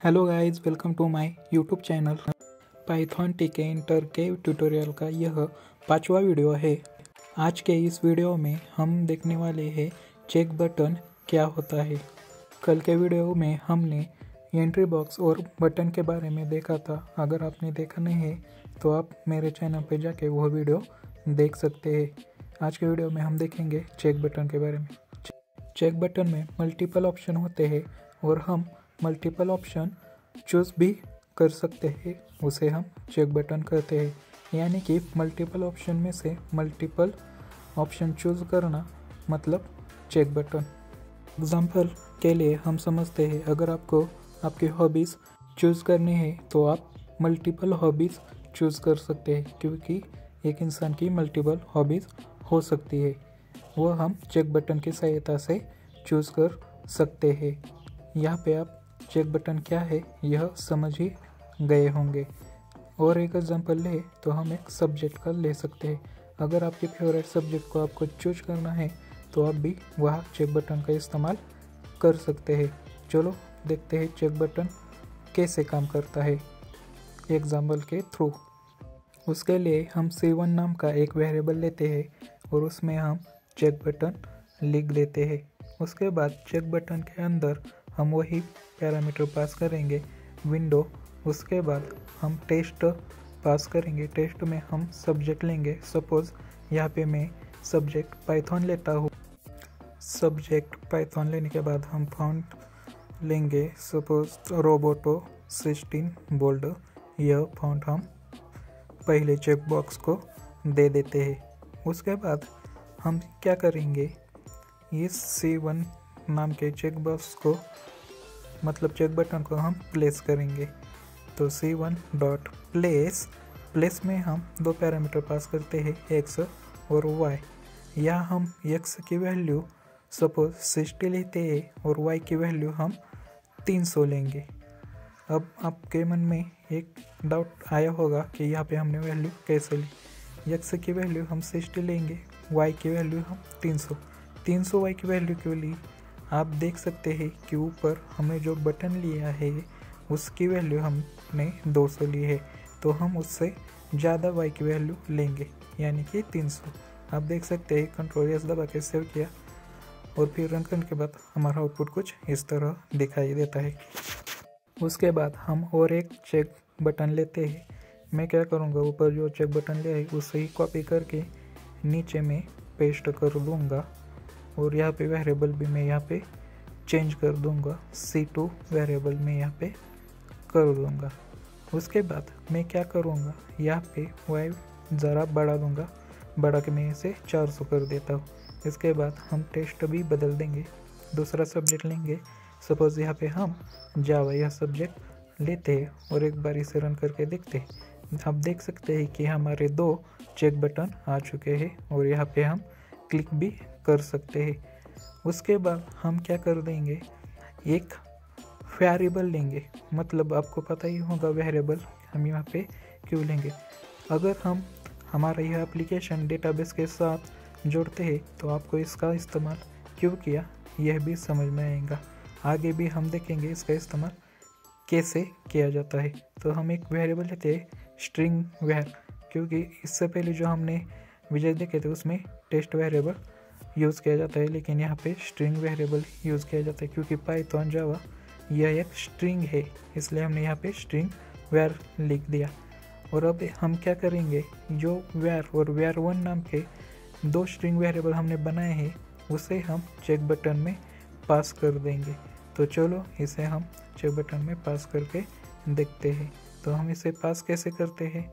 Hello guys welcome to my YouTube channel Python Tkinter के tutorial का यह पांचवा वीडियो है। आज के इस वीडियो में हम देखने वाले हैं चेक बटन क्या होता है। कल के वीडियो में हमने एंट्री बॉक्स और बटन के बारे में देखा था। अगर आपने देखा नहीं है तो आप मेरे चैनल पर जाके वह वीडियो देख सकते हैं। आज के वीडियो में हम देखेंगे चेक बटन के बारे में। चेक बटन में मल्टीपल ऑप्शन होते हैं और हम मल्टीपल ऑप्शन चूज़ भी कर सकते हैं। उसे हम चेक बटन कहते हैं। यानी कि मल्टीपल ऑप्शन में से मल्टीपल ऑप्शन चूज़ करना मतलब चेक बटन एग्ज़ाम्पल के लिए हम समझते हैं, अगर आपको आपकी हॉबीज़ चूज़ करनी है तो आप मल्टीपल हॉबीज़ चूज़ कर सकते हैं, क्योंकि एक इंसान की मल्टीपल हॉबीज़ हो सकती है। वह हम चेक बटन की सहायता से चूज़ कर सकते हैं। यहाँ पे आप चेक बटन क्या है, यह समझ ही गए होंगे। और एक एग्जांपल ले तो हम एक सब्जेक्ट का ले सकते हैं। अगर आपके फेवरेट सब्जेक्ट को आपको चूज़ करना है तो आप भी वह चेक बटन का इस्तेमाल कर सकते हैं। चलो, देखते हैं चेक बटन कैसे काम करता है एग्ज़ाम्पल के थ्रू उसके लिए हम सेवन नाम का एक वेरिएबल लेते हैं, और उसमें हम चेक बटन लिख देते हैं। उसके बाद चेक बटन के अंदर हम वही पैरामीटर पास करेंगे विंडो, उसके बाद हम टेस्ट पास करेंगे। टेस्ट में हम सब्जेक्ट लेंगे। सपोज़ यहाँ पे मैं सब्जेक्ट पाइथन लेता हूँ। सब्जेक्ट पाइथन लेने के बाद हम फाउंड लेंगे। सपोज़ रोबोटो सिक्सटीन बोल्ड यह फाउंड हम पहले चेक बॉक्स को दे देते हैं। उसके बाद हम क्या करेंगे? इस सी वन नाम के चेक बॉक्स को मतलब चेक बटन को हम प्लेस करेंगे। तो C one dot place place में हम दो पैरामीटर पास करते हैं एक्स और वाई या हम एक्स की वैल्यू सपोज़ सिक्सटी लेते हैं और वाई की वैल्यू हम तीन सौ लेंगे। अब आपके मन में एक डाउट आया होगा कि यहाँ पे हमने वैल्यू कैसे ली? एक्स की वैल्यू हम सिक्सटी लेंगे वाई की वैल्यू हम तीन सौ। तीन सौ वाई की वैल्यू क्यों ली? आप देख सकते हैं कि ऊपर हमें जो बटन लिया है, उसकी वैल्यू हमने 200 ली है। तो हम उससे ज़्यादा वाई की वैल्यू लेंगे, यानी कि 300 आप देख सकते हैं कंट्रोल एस दबा के सेव किया, और फिर रन करने के बाद हमारा आउटपुट कुछ इस तरह दिखाई देता है। उसके बाद हम और एक चेक बटन लेते हैं। मैं क्या करूँगा, ऊपर जो चेक बटन लिया है, उसे ही कॉपी करके नीचे में पेस्ट कर दूँगा। और यहाँ पे वेरिएबल भी मैं यहाँ पे चेंज कर दूँगा। सी टू वेरिएबल में यहाँ पे कर दूँगा। उसके बाद मैं क्या करूँगा? यहाँ पे वाई ज़रा बढ़ा दूँगा। बढ़ा के मैं इसे 400 कर देता हूँ। इसके बाद हम टेस्ट भी बदल देंगे। दूसरा सब्जेक्ट लेंगे। सपोज़ यहाँ पे हम जावा यह सब्जेक्ट लेते हैं और एक बार इसे रन करके देखते हैं। आप देख सकते हैं कि हमारे दो चेक बटन आ चुके हैं और यहाँ पे हम क्लिक भी कर सकते हैं। उसके बाद हम क्या कर देंगे? एक वेरिएबल लेंगे। मतलब आपको पता ही होगा वेरिएबल हम यहाँ पे क्यों लेंगे? अगर हम हमारा यह एप्लीकेशन डेटाबेस के साथ जोड़ते हैं तो आपको इसका इस्तेमाल क्यों किया? यह भी समझ में आएगा। आगे भी हम देखेंगे इसका इस्तेमाल कैसे किया जाता है। तो हम एक वेरिएबल लेते हैं स्ट्रिंग वेर क्योंकि इससे पहले जो हमने विजय देखे थे, उसमें टेस्ट वेरिएबल यूज़ किया जाता है, लेकिन यहाँ पे स्ट्रिंग वेरिएबल यूज़ किया जाता है, क्योंकि पाइथन जावा यह एक स्ट्रिंग है, इसलिए हमने यहाँ पे स्ट्रिंग वेर लिख दिया। और अब हम क्या करेंगे, जो वेर और वेर वन नाम के दो स्ट्रिंग वेरिएबल हमने बनाए हैं, उसे हम चेक बटन में पास कर देंगे। तो चलो, इसे हम चेक बटन में पास करके देखते हैं। तो हम इसे पास कैसे करते हैं?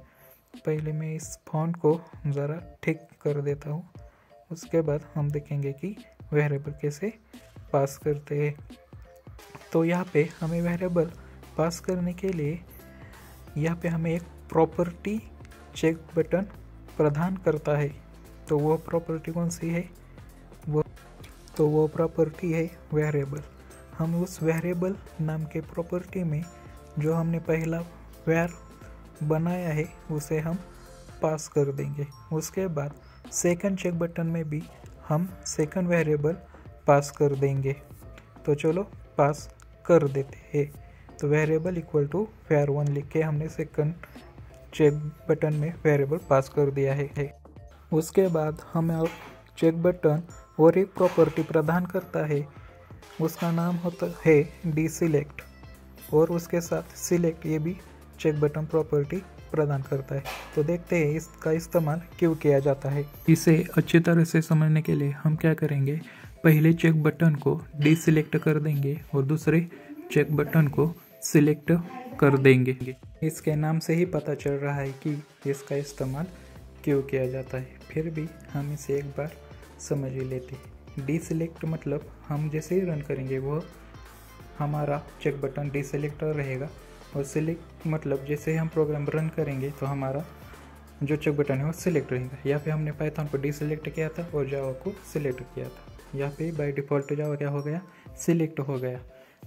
पहले मैं इस फॉन्ट को ज़रा ठीक कर देता हूँ। उसके बाद हम देखेंगे कि वेरिएबल कैसे पास करते हैं। तो यहाँ पे हमें वेरिएबल पास करने के लिए यहाँ पे हमें एक प्रॉपर्टी चेक बटन प्रदान करता है। तो वो प्रॉपर्टी कौन सी है? वो तो वो प्रॉपर्टी है वेरिएबल हम उस वेरिएबल नाम के प्रॉपर्टी में जो हमने पहला वेर बनाया है, उसे हम पास कर देंगे। उसके बाद सेकंड चेक बटन में भी हम सेकंड वेरिएबल पास कर देंगे। तो चलो पास कर देते हैं। तो variable equal to var one लिख के हमने सेकंड चेक बटन में वेरिएबल पास कर दिया है उसके बाद हमें अब चेक बटन और एक प्रॉपर्टी प्रदान करता है। उसका नाम होता है डी सिलेक्ट और उसके साथ सिलेक्ट ये भी चेक बटन प्रॉपर्टी प्रदान करता है। तो देखते हैं इसका इस्तेमाल क्यों किया जाता है। इसे अच्छी तरह से समझने के लिए हम क्या करेंगे? पहले चेक बटन को डिसिलेक्ट कर देंगे और दूसरे चेक बटन को सिलेक्ट कर देंगे। इसके नाम से ही पता चल रहा है कि इसका इस्तेमाल क्यों किया जाता है। फिर भी हम इसे एक बार समझ ही लेते हैं। डिसिलेक्ट मतलब हम जैसे ही रन करेंगे वो हमारा चेक बटन डिसेलेक्ट रहेगा। और सिलेक्ट मतलब जैसे ही हम प्रोग्राम रन करेंगे तो हमारा जो चेक बटन है वो सिलेक्ट रहेगा। यहाँ पे हमने पाइथन को डिसेलेक्ट किया था और जावा को सिलेक्ट किया था। यहाँ पे बाय डिफ़ॉल्ट जावा क्या हो गया? सिलेक्ट हो गया।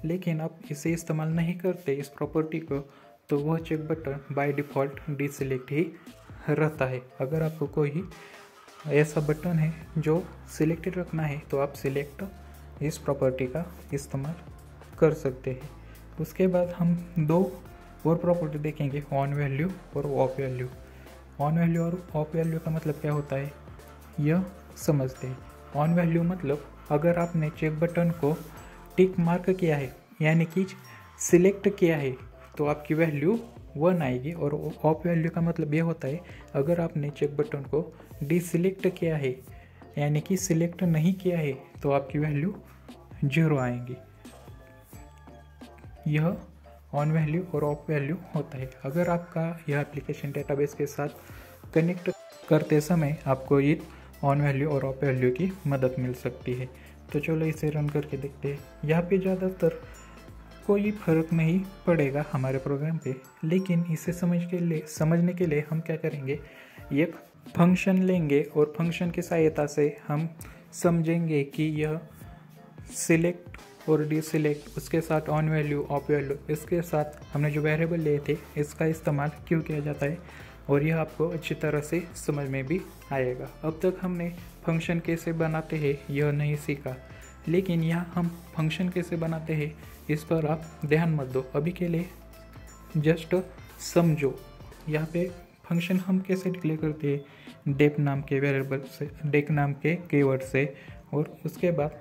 लेकिन अब इसे इस्तेमाल नहीं करते इस प्रॉपर्टी को तो वह check button by default deselect ही रहता है। अगर आपको कोई ऐसा बटन है जो सिलेक्टेड रखना है तो आप सिलेक्ट इस प्रॉपर्टी का इस्तेमाल कर सकते हैं। उसके बाद हम दो और प्रॉपर्टी देखेंगे ऑन वैल्यू और ऑफ़ वैल्यू ऑन वैल्यू और ऑफ़ वैल्यू का मतलब क्या होता है? यह समझते हैं। ऑन वैल्यू मतलब अगर आपने चेक बटन को टिक मार्क किया है, यानी कि सिलेक्ट किया है तो आपकी वैल्यू वन आएगी और ऑफ़ वैल्यू का मतलब ये होता है, अगर आपने चेक बटन को डिसलेक्ट किया है, यानी कि सिलेक्ट नहीं किया है तो आपकी वैल्यू ज़ीरो आएँगी। यह ऑन वैल्यू और ऑफ़ वैल्यू होता है। अगर आपका यह एप्लीकेशन डेटाबेस के साथ कनेक्ट करते समय आपको ये ऑन वैल्यू और ऑफ़ वैल्यू की मदद मिल सकती है। तो चलो इसे रन करके देखते हैं। यहाँ पे ज़्यादातर कोई फ़र्क नहीं पड़ेगा हमारे प्रोग्राम पे, लेकिन इसे समझ के लिए, समझने के लिए हम क्या करेंगे? एक फ़ंक्शन लेंगे और फ़ंक्शन की सहायता से हम समझेंगे कि यह सिलेक्ट और डी सिलेक्ट उसके साथ ऑन वैल्यू ऑफ़ वैल्यू इसके साथ हमने जो वेरिएबल लिए थे, इसका इस्तेमाल क्यों किया जाता है? और यह आपको अच्छी तरह से समझ में भी आएगा। अब तक हमने फ़ंक्शन कैसे बनाते हैं, यह नहीं सीखा। लेकिन यहाँ हम फ़ंक्शन कैसे बनाते हैं, इस पर आप ध्यान मत दो। अभी के लिए जस्ट समझो। यहाँ पे फ़ंक्शन हम कैसे डिक्लेयर करते हैं? डेप नाम के वेरिएबल से डेक नाम के कीवर्ड से, और उसके बाद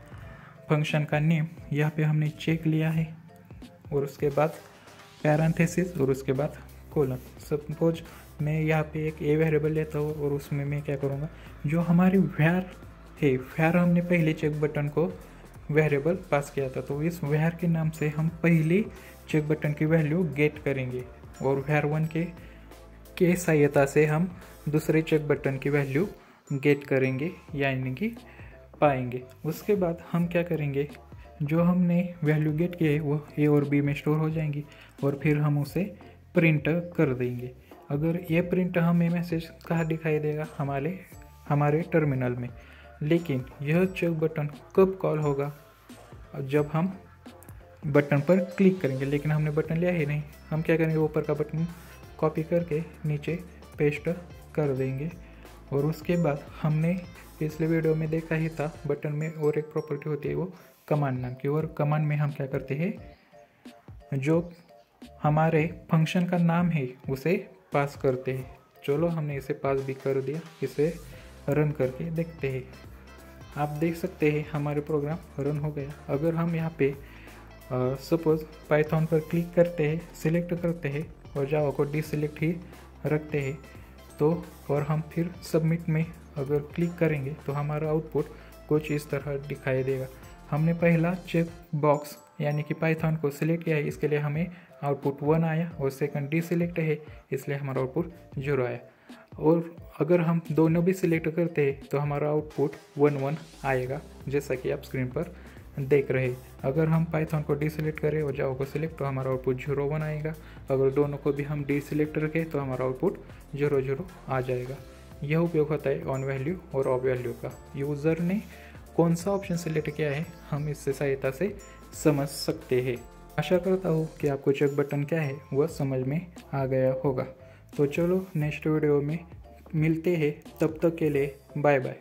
फ़ंक्शन का नेम यहाँ पे हमने चेक लिया है और उसके बाद पैरांथेसिस और उसके बाद कोलन सपोज़ मैं यहाँ पे एक ए वेरिएबल लेता हूँ और उसमें मैं क्या करूँगा? जो हमारी वैर है वैर हमने पहले चेक बटन को वेरिएबल पास किया था तो इस वैर के नाम से हम पहले चेक बटन की वैल्यू गेट करेंगे और वैर वन के के सहायता से हम दूसरे चेक बटन की वैल्यू गेट करेंगे, यानी कि पाएँगे। उसके बाद हम क्या करेंगे? जो हमने वैल्यू गेट किए वो ए और बी में स्टोर हो जाएँगी और फिर हम उसे प्रिंट कर देंगे। अगर ये प्रिंट हमें मैसेज कहाँ दिखाई देगा? हमारे हमारे टर्मिनल में। लेकिन यह चेक बटन कब कॉल होगा? जब हम बटन पर क्लिक करेंगे। लेकिन हमने बटन लिया ही नहीं। हम क्या करेंगे? ऊपर का बटन कॉपी करके नीचे पेस्ट कर देंगे। और उसके बाद हमने पिछले वीडियो में देखा ही था बटन में और एक प्रॉपर्टी होती है वो कमांड नाम की। और कमांड में हम क्या करते हैं, जो हमारे फ़ंक्शन का नाम है, उसे पास करते हैं। चलो, हमने इसे पास भी कर दिया, इसे रन करके देखते हैं। आप देख सकते हैं, हमारे प्रोग्राम रन हो गया। अगर हम यहाँ पे सपोज़ पाइथन पर क्लिक करते हैं सिलेक्ट करते हैं, और जावा को डिसलेक्ट ही रखते हैं तो और हम फिर सबमिट में अगर क्लिक करेंगे तो हमारा आउटपुट कुछ इस तरह दिखाई देगा। हमने पहला चेक बॉक्स यानी कि पाइथन को सिलेक्ट किया है, इसके लिए हमें आउटपुट वन आया और सेकंड डी सिलेक्ट है, इसलिए हमारा आउटपुट ज़ीरो आया। और अगर हम दोनों भी सिलेक्ट करते हैं तो हमारा आउटपुट वन वन आएगा, जैसा कि आप स्क्रीन पर देख रहे अगर हम पाइथन को डी सिलेक्ट करें और जाओ को सिलेक्ट तो हमारा आउटपुट ज़ीरो वन आएगा। अगर दोनों को भी हम डी सिलेक्ट रखें तो हमारा आउटपुट ज़ीरो ज़ीरो आ जाएगा। यह उपयोग होता है ऑन वैल्यू और ऑफ़ वैल्यू का। यूज़र ने कौन सा ऑप्शन सेलेक्ट किया है, हम इससे सहायता से समझ सकते हैं। आशा करता हूँ कि आपको चेक बटन क्या है, वह समझ में आ गया होगा। तो चलो नेक्स्ट वीडियो में मिलते हैं। तब तक के लिए बाय बाय